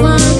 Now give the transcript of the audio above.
one.